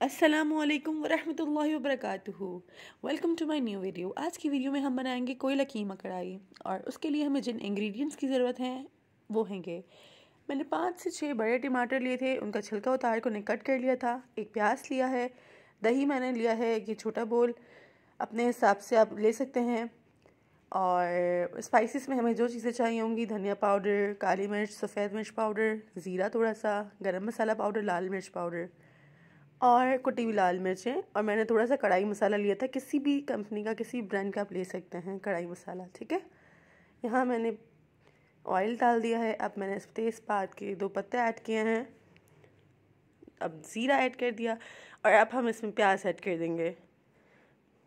असलकम वरहमल वबरक welcome to my new video आज की वीडियो में हम बनाएँगे कोयला कीमा कढ़ाई और उसके लिए हमें जिन इंग्रेडिएंट्स की ज़रूरत है, वो हैंगे। मैंने पाँच से छः बड़े टमाटर लिए थे, उनका छिलका उतार कर उन्हें कट कर लिया था, एक प्याज लिया है, दही मैंने लिया है ये छोटा बोल, अपने हिसाब से आप ले सकते हैं। और स्पाइसेस में हमें जो चीज़ें चाहिए होंगी, धनिया पाउडर काली मिर्च, सफ़ेद मिर्च पाउडर ज़ीरा थोड़ा सा, गरम मसाला पाउडर लाल मिर्च पाउडर और कुटी हुई लाल मिर्चें, और मैंने थोड़ा सा कढ़ाई मसाला लिया था। किसी भी कंपनी का, किसी ब्रांड का आप ले सकते हैं कढ़ाई मसाला, ठीक है? यहाँ मैंने ऑयल डाल दिया है। अब मैंने तेज़पात के दो पत्ते ऐड किए हैं। अब ज़ीरा ऐड कर दिया, और अब हम इसमें प्याज ऐड कर देंगे।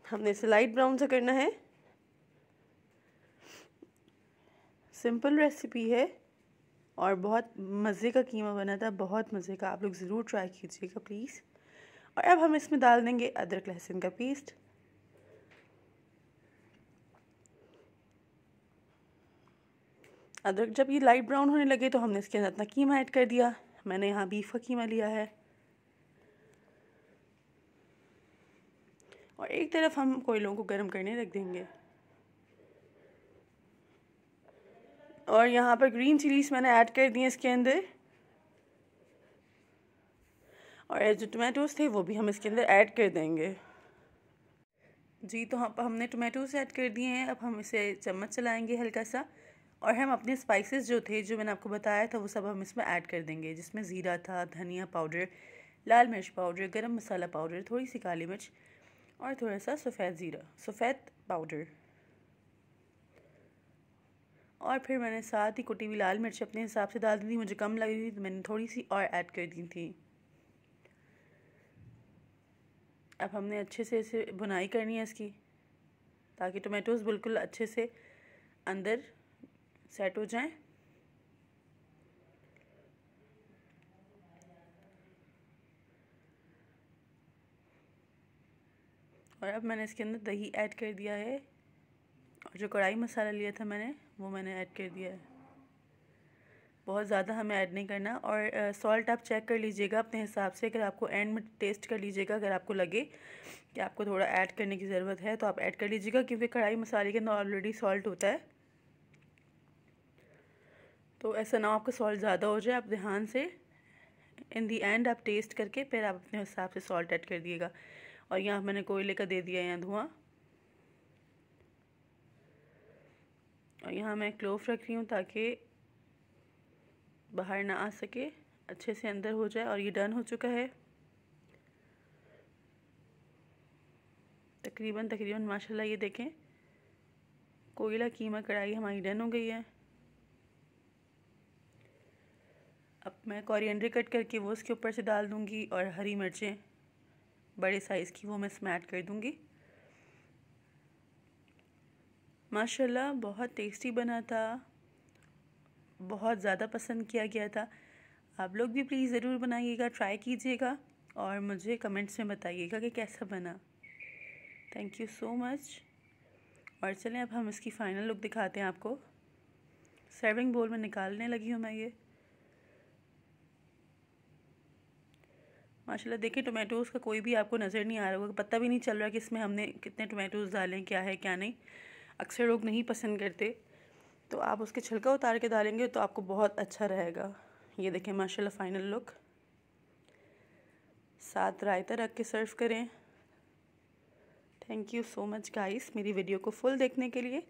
हमने इसे लाइट ब्राउन से करना है। सिंपल रेसिपी है, और बहुत मज़े का कीमा बना था, बहुत मज़े का। आप लोग ज़रूर ट्राई कीजिएगा, प्लीज़। और अब हम इसमें डाल देंगे अदरक लहसुन का पेस्ट। अदरक जब ये लाइट ब्राउन होने लगे तो हमने इसके अंदर अपना कीमा ऐड कर दिया। मैंने यहाँ बीफ का कीमा लिया है। और एक तरफ़ हम कोयलों को गर्म करने रख देंगे। और यहाँ पर ग्रीन चिलीज मैंने ऐड कर दी इसके अंदर। और जो टमाटोज़ थे, वो भी हम इसके अंदर ऐड कर देंगे। जी तो हम, हमने टमाटोज़ ऐड कर दिए हैं। अब हम इसे चम्मच चलाएँगे हल्का सा और हम अपने स्पाइसेस जो थे, जो मैंने आपको बताया था, वो सब हम इसमें ऐड कर देंगे। जिसमें ज़ीरा था, धनिया पाउडर लाल मिर्च पाउडर गरम मसाला पाउडर थोड़ी सी काली मिर्च और थोड़ा सा सफ़ेद ज़ीरा, सफ़ेद पाउडर और फिर मैंने साथ ही कुटी हुई लाल मिर्च अपने हिसाब से डाल दी थी। मुझे कम लगी थी तो मैंने थोड़ी सी और ऐड कर दी थी। अब हमने अच्छे से इसे बुनाई करनी है इसकी, ताकि टोमेटोज़ बिल्कुल अच्छे से अंदर सेट हो जाएँ। और अब मैंने इसके अंदर दही ऐड कर दिया है, और जो कढ़ाई मसाला लिया था मैंने, वो मैंने ऐड कर दिया है। बहुत ज़्यादा हमें ऐड नहीं करना और सॉल्ट आप चेक कर लीजिएगा अपने हिसाब से, अगर आपको एंड में टेस्ट कर लीजिएगा, अगर आपको लगे कि आपको थोड़ा ऐड करने की ज़रूरत है तो आप ऐड कर लीजिएगा क्योंकि कढ़ाई मसाले के अंदर ऑलरेडी सॉल्ट होता है। तो ऐसा ना आपका सॉल्ट ज़्यादा हो जाए, आप ध्यान से इन दी एंड आप टेस्ट करके फिर आप अपने हिसाब से सॉल्ट ऐड कर दिएगा और यहाँ मैंने कोयले का दे दिया यहाँ धुआँ। और यहाँ मैं क्लोव रख रही हूँ ताकि बाहर ना आ सके, अच्छे से अंदर हो जाए और ये डन हो चुका है। तकरीबन तकरीबन, माशाल्लाह ये देखें, कोयला, कीमा, कढ़ाई हमारी डन हो गई है। अब मैं कोरिएंडर कट करके वो उसके ऊपर से डाल दूँगी और हरी मिर्चें, बड़े साइज़ की वो मैं ऐड कर दूँगी। माशाल्लाह, बहुत टेस्टी बना था। बहुत ज़्यादा पसंद किया गया था। आप लोग भी प्लीज़ ज़रूर बनाइएगा, ट्राई कीजिएगा और मुझे कमेंट्स में बताइएगा कि कैसा बना। थैंक यू सो मच और चलें, अब हम इसकी फ़ाइनल लुक दिखाते हैं आपको। सर्विंग बोल में निकालने लगी हूँ मैं ये। माशाल्लाह देखिए टोमेटोज़ का कोई भी आपको नज़र नहीं आ रहा होगा, पता भी नहीं चल रहा कि इसमें हमने कितने टोमेटोज़ डालें, क्या है, क्या नहीं। अक्सर लोग नहीं पसंद करते। तो आप उसके छिलका उतार के डालेंगे तो आपको बहुत अच्छा रहेगा। ये देखें, माशाल्लाह फ़ाइनल लुक साथ रायता रख के सर्व करें। Thank you so much guys मेरी वीडियो को फुल देखने के लिए।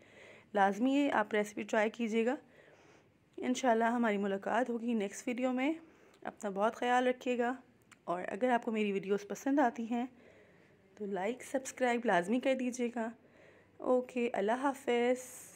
लाजमी है आप रेसिपी ट्राई कीजिएगा। इन हमारी मुलाकात होगी नेक्स्ट वीडियो में। अपना बहुत ख्याल रखिएगा। और अगर आपको मेरी वीडियोस पसंद आती हैं तो लाइक सब्सक्राइब लाजमी कर दीजिएगा। ओके अल्लाह हाफिज़।